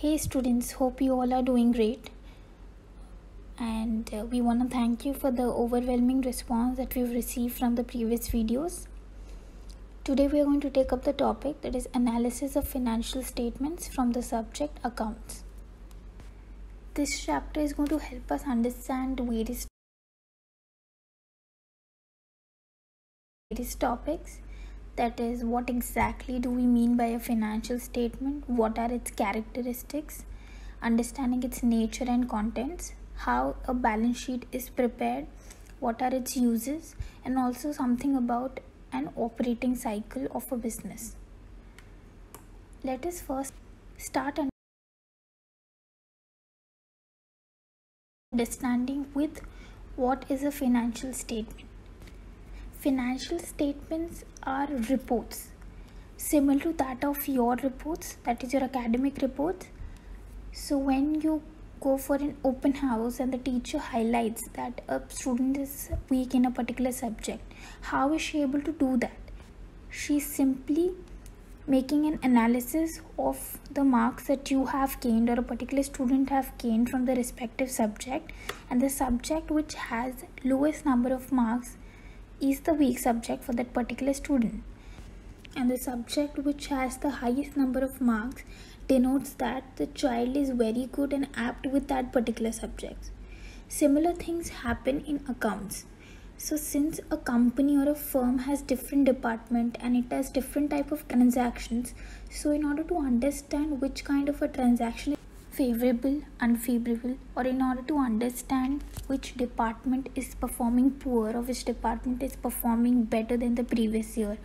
Hey students, hope you all are doing great. And uh, we want to thank you for the overwhelming response that we've received from the previous videos. Today we are going to take up the topic that is analysis of financial statements from the subject accounts. This chapter is going to help us understand various various topics that is what exactly do we mean by a financial statement? What are its characteristics? Understanding its nature and contents. How a balance sheet is prepared. What are its uses? And also something about an operating cycle of a business. Let us first start understanding with what is a financial statement financial statements are reports. Similar to that of your reports that is your academic reports. So when you go for an open house and the teacher highlights that a student is weak in a particular subject how is she able to do that? She's simply making an analysis of the marks that you have gained or a particular student have gained from the respective subject and the subject which has lowest number of marks is the weak subject for that particular student. And the subject which has the highest number of marks denotes that the child is very good and apt with that particular subject. Similar things happen in accounts. So since a company or a firm has different department and it has different type of transactions so in order to understand which kind of a transaction favorable, unfavorable, or in order to understand which department is performing poor or which department is performing better than the previous year,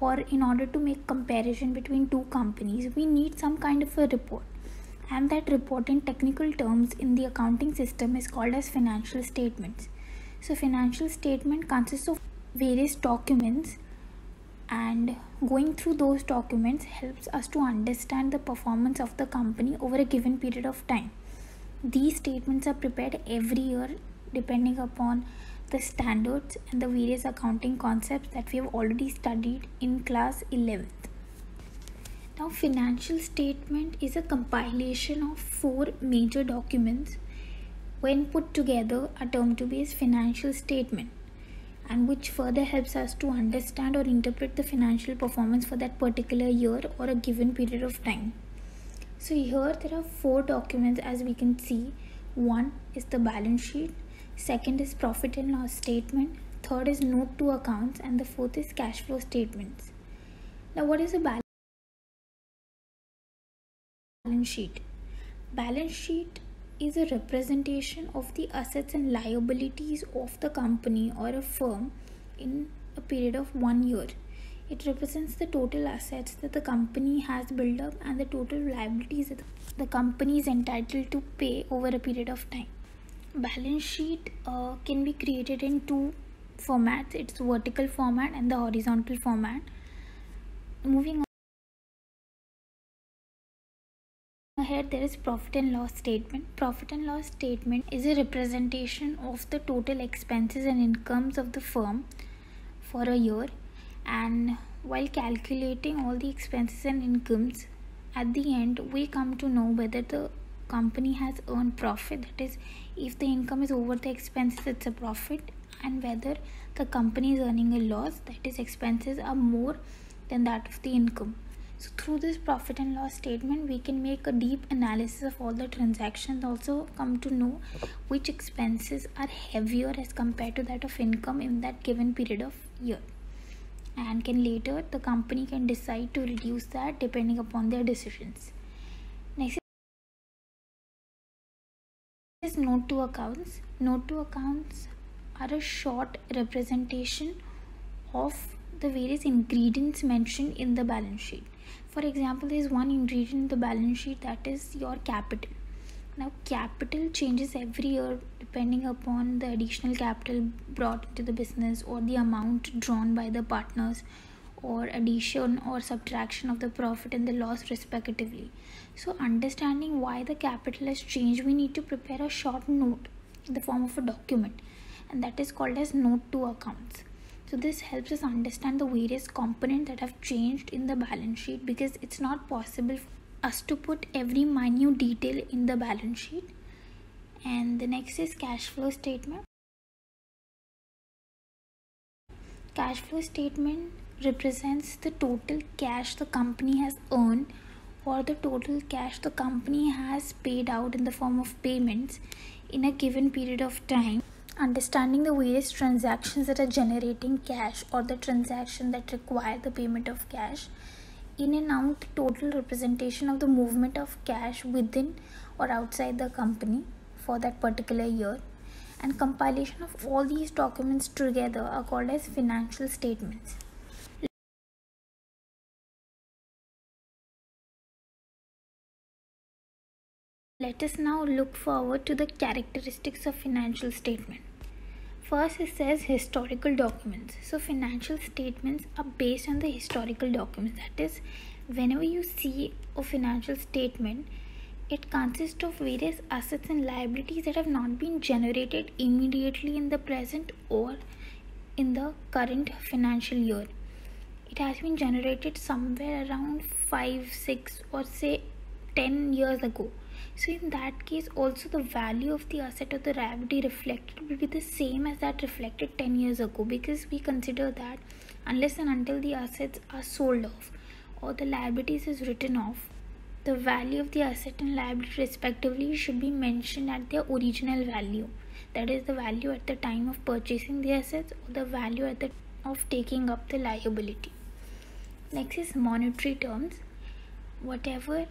or in order to make comparison between two companies, we need some kind of a report. And that report in technical terms in the accounting system is called as financial statements. So financial statement consists of various documents and going through those documents helps us to understand the performance of the company over a given period of time. These statements are prepared every year depending upon the standards and the various accounting concepts that we have already studied in class 11th now financial statement is a compilation of four major documents when put together are termed to be as financial statement and which further helps us to understand or interpret the financial performance for that particular year or a given period of time. So here there are four documents as we can see. One is the balance sheet, second is profit and loss statement, third is note to accounts and the fourth is cash flow statements. Now what is a balance sheet? Balance sheet is a representation of the assets and liabilities of the company or a firm in a period of one year. It represents the total assets that the company has built up and the total liabilities that the company is entitled to pay over a period of time. Balance sheet uh, can be created in two formats it's vertical format and the horizontal format. Moving here there is profit and loss statement. Profit and loss statement is a representation of the total expenses and incomes of the firm for a year. And while calculating all the expenses and incomes at the end we come to know whether the company has earned profit. That is if the income is over the expenses it's a profit. And whether the company is earning a loss that is expenses are more than that of the income so through this profit and loss statement we can make a deep analysis of all the transactions. Also come to know which expenses are heavier as compared to that of income in that given period of year. And can later the company can decide to reduce that depending upon their decisions. Next is note to accounts. Note to accounts are a short representation of the various ingredients mentioned in the balance sheet. For example there is one ingredient in the balance sheet that is your capital. Now capital changes every year depending upon the additional capital brought into the business or the amount drawn by the partners or addition or subtraction of the profit and the loss respectively. So understanding why the capital has changed we need to prepare a short note in the form of a document and that is called as note to accounts so this helps us understand the various components that have changed in the balance sheet because it's not possible for us to put every minute detail in the balance sheet. And the next is cash flow statement. Cash flow statement represents the total cash the company has earned or the total cash the company has paid out in the form of payments in a given period of time understanding the various transactions that are generating cash or the transaction that require the payment of cash in and out the total representation of the movement of cash within or outside the company for that particular year and compilation of all these documents together are called as financial statements let us now look forward to the characteristics of financial statement First, it says historical documents. So, financial statements are based on the historical documents. That is, whenever you see a financial statement, it consists of various assets and liabilities that have not been generated immediately in the present or in the current financial year. It has been generated somewhere around 5, 6, or say 10 years ago so in that case also the value of the asset or the liability reflected will be the same as that reflected 10 years ago because we consider that unless and until the assets are sold off or the liabilities is written off the value of the asset and liability respectively should be mentioned at their original value. That is the value at the time of purchasing the assets or the value at the of taking up the liability. Next is monetary terms. Whatever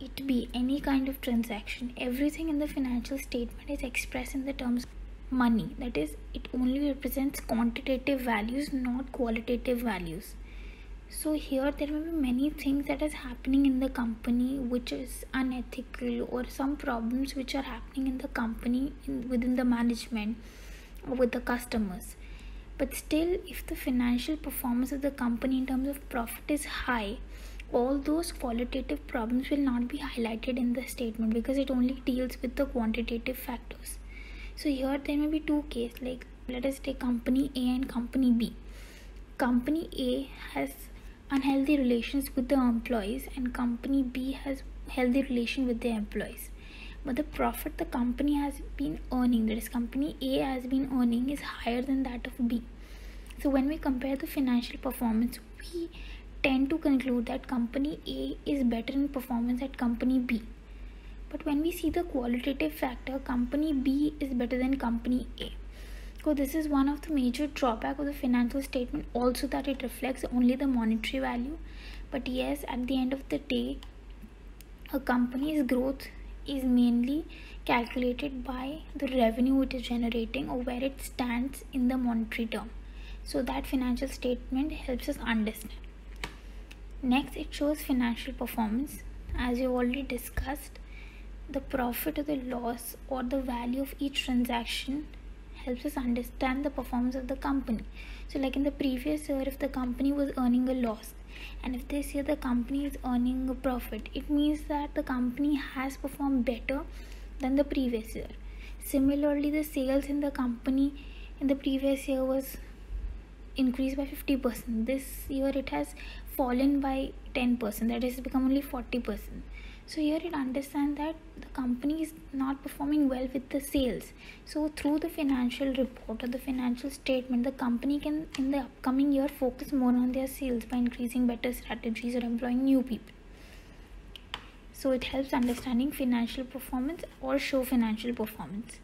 it be any kind of transaction. Everything in the financial statement is expressed in the terms money. That is it only represents quantitative values not qualitative values. So here there will be many things that is happening in the company which is unethical or some problems which are happening in the company in, within the management or with the customers. But still if the financial performance of the company in terms of profit is high all those qualitative problems will not be highlighted in the statement because it only deals with the quantitative factors. So here there may be two cases like let us take company a and company b. Company a has unhealthy relations with the employees and company b has healthy relation with the employees. But the profit the company has been earning that is company a has been earning is higher than that of b. So when we compare the financial performance we tend to conclude that company A is better in performance at company B. But when we see the qualitative factor, company B is better than company A. So this is one of the major drawback of the financial statement also that it reflects only the monetary value. But yes, at the end of the day, a company's growth is mainly calculated by the revenue it is generating or where it stands in the monetary term. So that financial statement helps us understand. Next, it shows financial performance. As you already discussed, the profit or the loss or the value of each transaction helps us understand the performance of the company. So, like in the previous year, if the company was earning a loss, and if this year the company is earning a profit, it means that the company has performed better than the previous year. Similarly, the sales in the company in the previous year was increased by 50%. This year it has fallen by 10% that is become only 40% so here it understand that the company is not performing well with the sales. So through the financial report or the financial statement the company can in the upcoming year focus more on their sales by increasing better strategies or employing new people. So it helps understanding financial performance or show financial performance.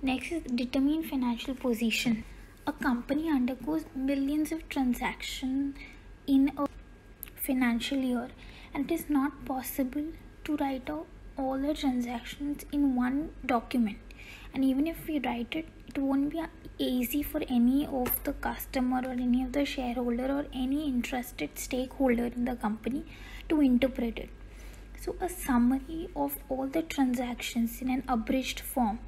Next is determine financial position. A company undergoes millions of transactions in a financial year and it is not possible to write out all the transactions in one document. And even if we write it it won't be easy for any of the customer or any of the shareholder or any interested stakeholder in the company to interpret it. So a summary of all the transactions in an abridged form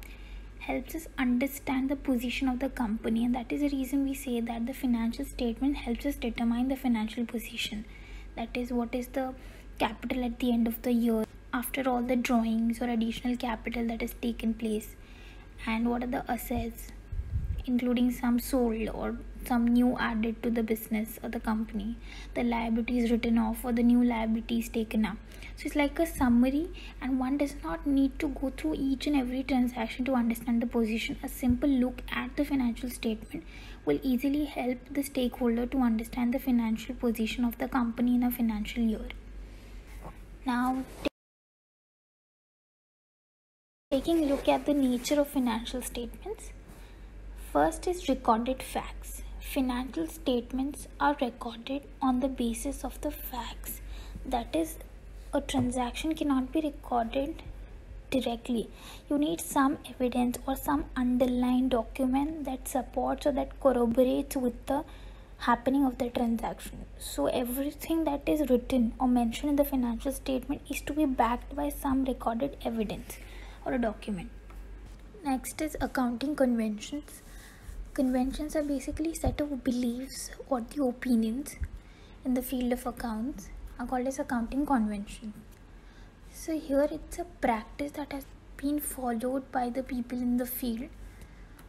helps us understand the position of the company and that is the reason we say that the financial statement helps us determine the financial position that is what is the capital at the end of the year? After all the drawings or additional capital that has taken place. And what are the assets? Including some sold or some new added to the business or the company. The liabilities written off or the new liabilities taken up. So it's like a summary. And one does not need to go through each and every transaction to understand the position. A simple look at the financial statement will easily help the stakeholder to understand the financial position of the company in a financial year now taking a look at the nature of financial statements First is recorded facts. Financial statements are recorded on the basis of the facts. That is, a transaction cannot be recorded directly. You need some evidence or some underlying document that supports or that corroborates with the happening of the transaction. So, everything that is written or mentioned in the financial statement is to be backed by some recorded evidence or a document. Next is accounting conventions Conventions are basically set of beliefs or the opinions in the field of accounts are called as accounting convention. So here it's a practice that has been followed by the people in the field.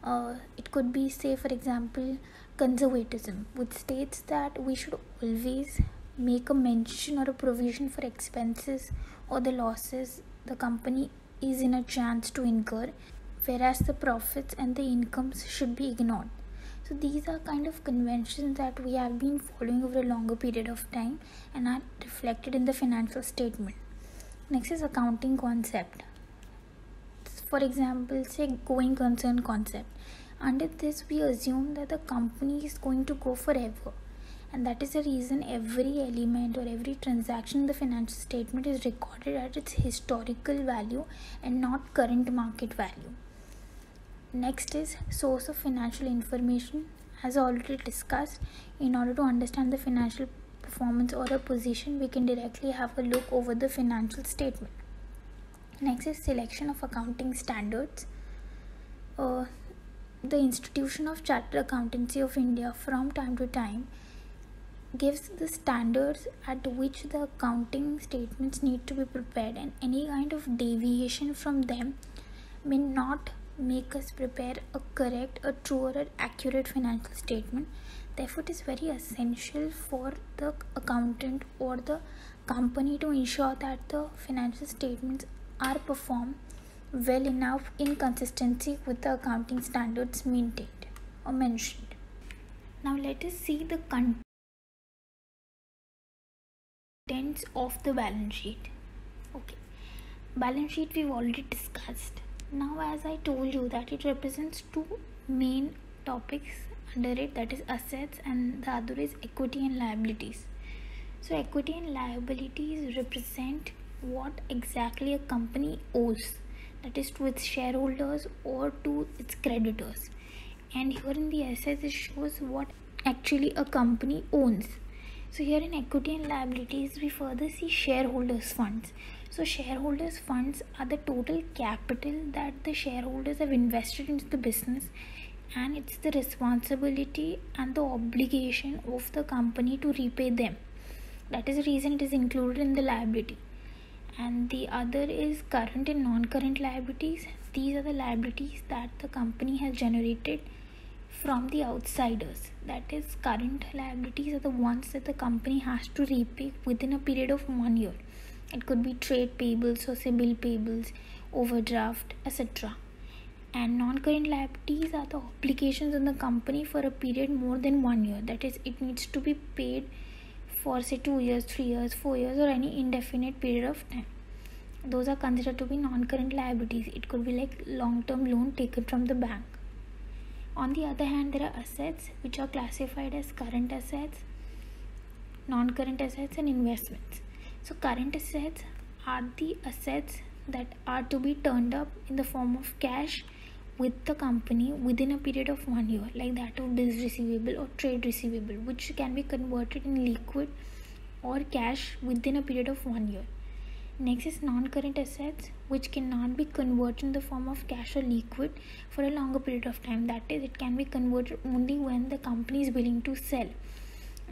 Uh, it could be, say, for example, conservatism, which states that we should always make a mention or a provision for expenses or the losses the company is in a chance to incur whereas the profits and the incomes should be ignored. So these are kind of conventions that we have been following over a longer period of time and are reflected in the financial statement. Next is accounting concept. For example, say going concern concept. Under this, we assume that the company is going to go forever and that is the reason every element or every transaction in the financial statement is recorded at its historical value and not current market value Next is source of financial information. As already discussed, in order to understand the financial performance or a position, we can directly have a look over the financial statement. Next is selection of accounting standards. Uh, the Institution of Chartered Accountancy of India from time to time gives the standards at which the accounting statements need to be prepared and any kind of deviation from them may not make us prepare a correct, a true, or accurate financial statement. Therefore, it is very essential for the accountant or the company to ensure that the financial statements are performed well enough in consistency with the accounting standards maintained or mentioned. Now, let us see the contents of the balance sheet. Okay, balance sheet we've already discussed now as i told you that it represents two main topics under it that is assets and the other is equity and liabilities. So equity and liabilities represent what exactly a company owes that is to its shareholders or to its creditors. And here in the assets it shows what actually a company owns. So here in equity and liabilities we further see shareholders funds. So, shareholders' funds are the total capital that the shareholders have invested into the business, and it's the responsibility and the obligation of the company to repay them. That is the reason it is included in the liability. And the other is current and non current liabilities. These are the liabilities that the company has generated from the outsiders. That is, current liabilities are the ones that the company has to repay within a period of one year it could be trade payables or bill payables overdraft etc and non-current liabilities are the obligations on the company for a period more than one year. That is it needs to be paid for say two years three years four years or any indefinite period of time. Those are considered to be non-current liabilities. It could be like long-term loan taken from the bank. On the other hand there are assets which are classified as current assets non-current assets and investments. So current assets are the assets that are to be turned up in the form of cash with the company within a period of one year like that of bills receivable or trade receivable which can be converted in liquid or cash within a period of one year. Next is non-current assets which cannot be converted in the form of cash or liquid for a longer period of time. That is it can be converted only when the company is willing to sell.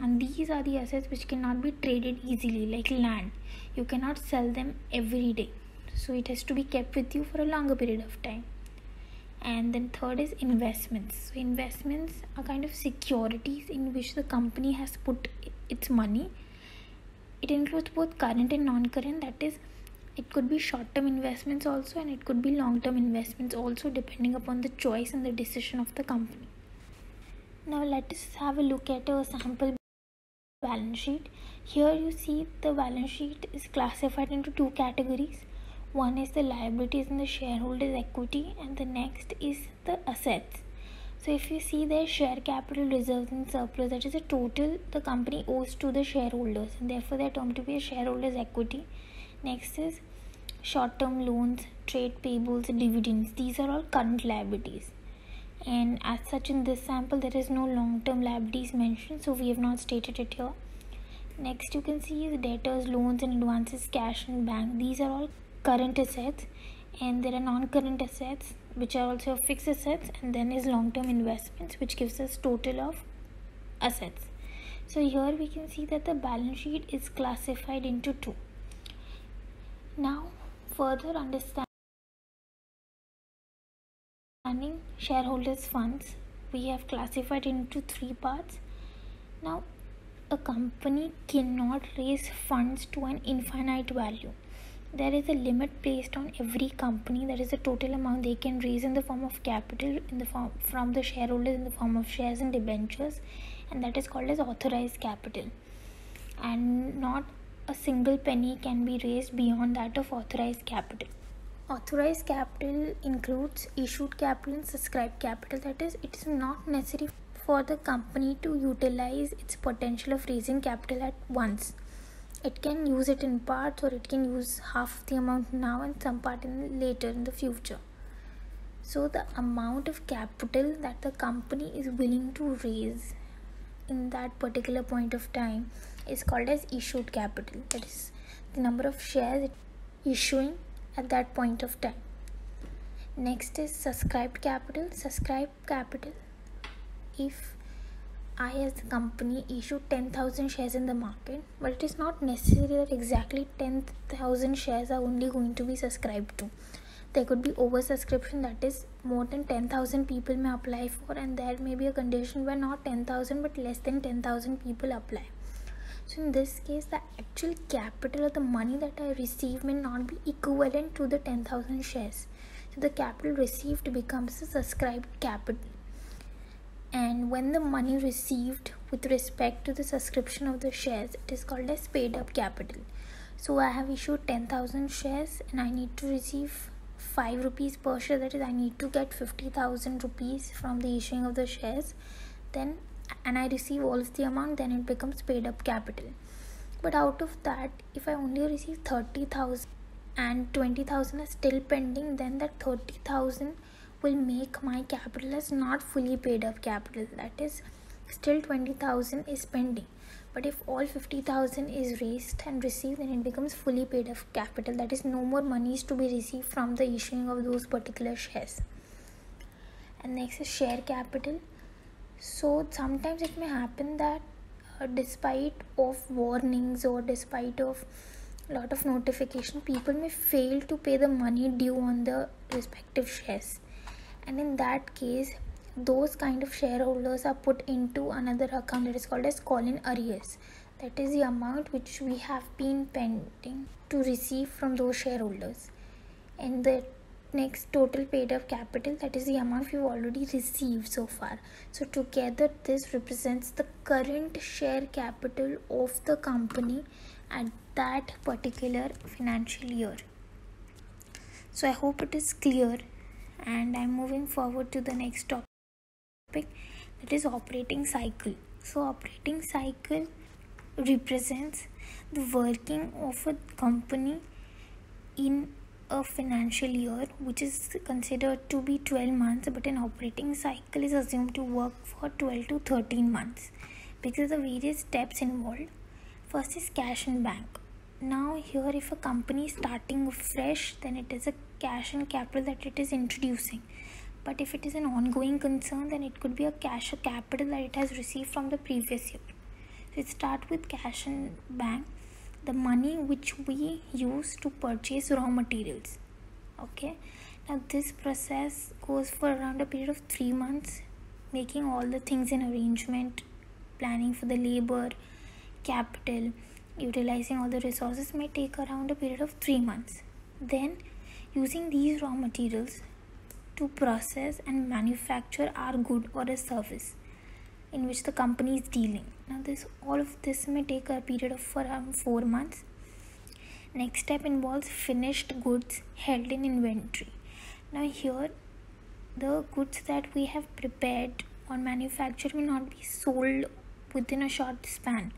And these are the assets which cannot be traded easily like land. You cannot sell them every day. So it has to be kept with you for a longer period of time and then third is investments. So investments are kind of securities in which the company has put its money. It includes both current and non-current. That is it could be short-term investments also and it could be long-term investments also depending upon the choice and the decision of the company. Now let us have a look at a sample balance sheet. Here you see the balance sheet is classified into two categories one is the liabilities and the shareholders equity and the next is the assets. So if you see their share capital reserves and surplus that is the total the company owes to the shareholders and therefore they are termed to be a shareholders equity. Next is short term loans trade payables dividends. These are all current liabilities. And as such in this sample there is no long term liabilities mentioned so we have not stated it here. Next you can see the debtors loans and advances cash and bank. These are all current assets and there are non-current assets which are also fixed assets and then is long-term investments which gives us total of assets. So here we can see that the balance sheet is classified into two. Now further understanding shareholders funds we have classified into three parts. Now a company cannot raise funds to an infinite value there is a limit placed on every company. That is the total amount they can raise in the form of capital in the form from the shareholders in the form of shares and debentures and that is called as authorized capital. And not a single penny can be raised beyond that of authorized capital. Authorized capital includes issued capital and subscribed capital. That is it is not necessary for the company to utilize its potential of raising capital at once it can use it in parts or it can use half the amount now and some part in later in the future. So the amount of capital that the company is willing to raise in that particular point of time is called as issued capital. That is the number of shares issuing at that point of time. Next is subscribed capital. Subscribed capital if I as the company issue 10,000 shares in the market, but it is not necessary that exactly 10,000 shares are only going to be subscribed to. There could be oversubscription that is more than 10,000 people may apply for, and there may be a condition where not 10,000 but less than 10,000 people apply. So, in this case, the actual capital or the money that I receive may not be equivalent to the 10,000 shares. So, the capital received becomes a subscribed capital and when the money received with respect to the subscription of the shares it is called as paid up capital. So i have issued 10000 shares and i need to receive 5 rupees per share. That is i need to get 50000 rupees from the issuing of the shares. Then and i receive all of the amount then it becomes paid up capital. But out of that if i only receive 30000 and 20000 is still pending then that 30000 will make my capital as not fully paid up capital. That is still 20000 is pending. But if all 50000 is raised and received then it becomes fully paid up capital. That is no more money is to be received from the issuing of those particular shares. And next is share capital. So sometimes it may happen that uh, despite of warnings or despite of lot of notification people may fail to pay the money due on the respective shares and in that case those kind of shareholders are put into another account that is called as call in arrears. That is the amount which we have been pending to receive from those shareholders. And the next total paid up capital that is the amount we've already received so far. So together this represents the current share capital of the company at that particular financial year. So i hope it is clear and I'm moving forward to the next topic that is operating cycle. So, operating cycle represents the working of a company in a financial year which is considered to be 12 months but an operating cycle is assumed to work for 12 to 13 months because of the various steps involved first is cash in bank now here if a company is starting fresh then it is a cash and capital that it is introducing. But if it is an ongoing concern then it could be a cash or capital that it has received from the previous year. So it start with cash and bank the money which we use to purchase raw materials. Okay? Now, this process goes for around a period of three months, making all the things in arrangement, planning for the labor, capital, utilizing all the resources may take around a period of three months. Then, using these raw materials to process and manufacture our good or a service in which the company is dealing. Now, this all of this may take a period of around um, four months. Next step involves finished goods held in inventory. Now, here the goods that we have prepared or manufactured may not be sold within a short span.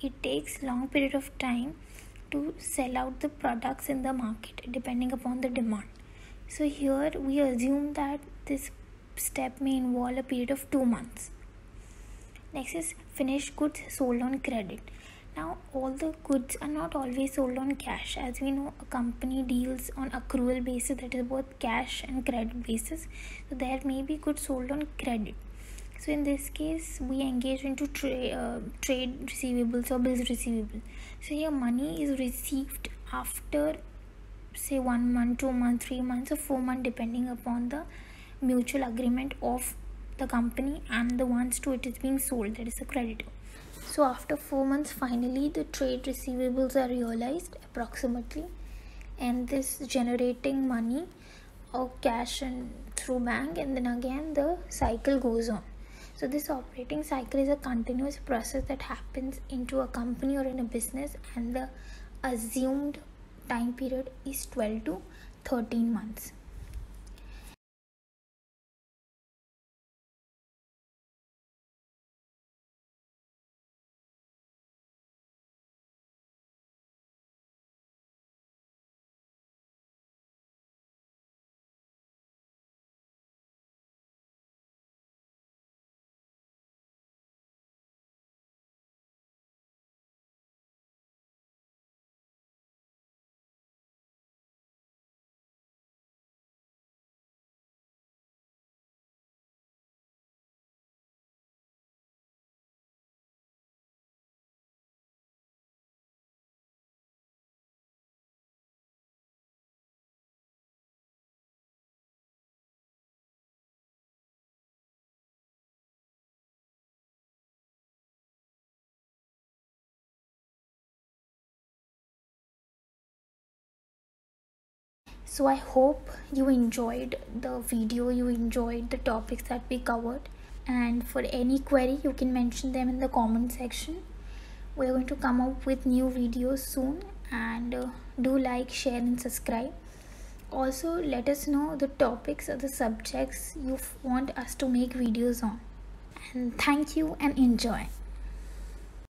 It takes long period of time to sell out the products in the market depending upon the demand. So here we assume that this step may involve a period of 2 months. Next is finished goods sold on credit. Now all the goods are not always sold on cash. As we know, a company deals on accrual basis that is both cash and credit basis. So there may be goods sold on credit. So in this case, we engage into tra- uh, trade receivables or bills receivable. So here money is received after say one month, two months, three months, or four months, depending upon the mutual agreement of the company and the ones to it is being sold that is the creditor so after four months finally the trade receivables are realized approximately and this generating money or cash and through bank and then again the cycle goes on so this operating cycle is a continuous process that happens into a company or in a business and the assumed time period is 12 to 13 months so i hope you enjoyed the video you enjoyed the topics that we covered. And for any query you can mention them in the comment section. We're going to come up with new videos soon. And uh, do like share and subscribe. Also let us know the topics or the subjects you want us to make videos on. And thank you and enjoy